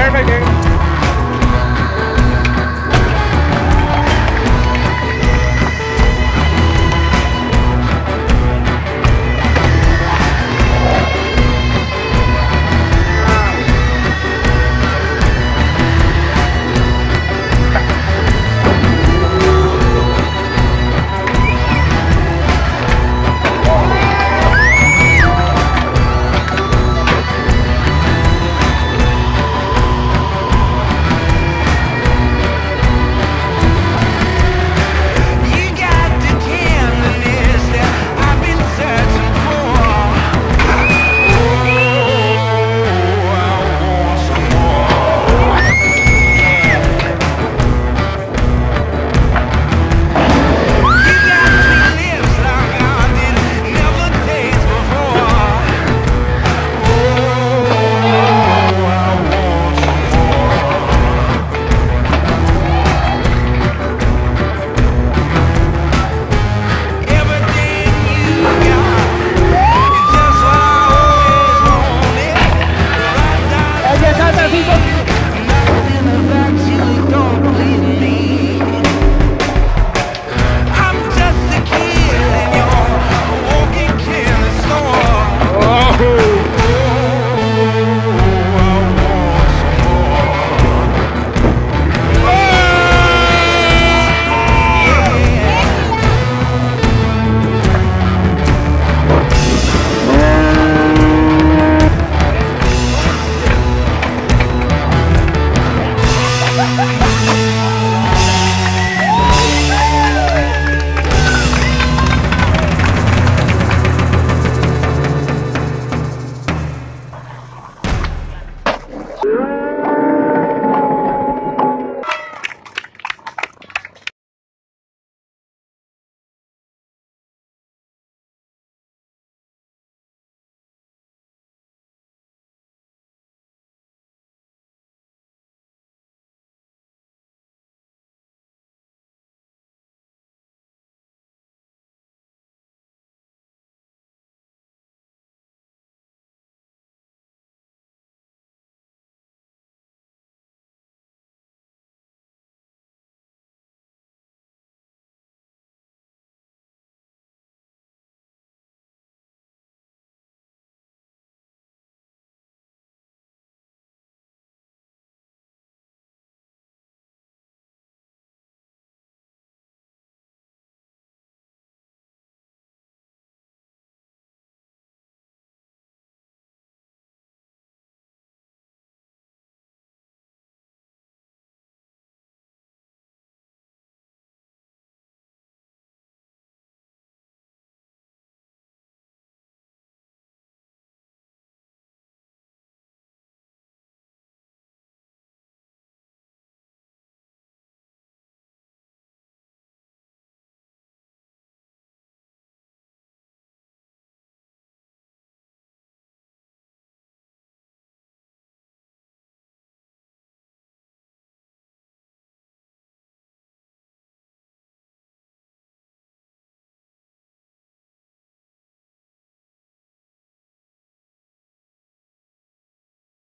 Perfect. You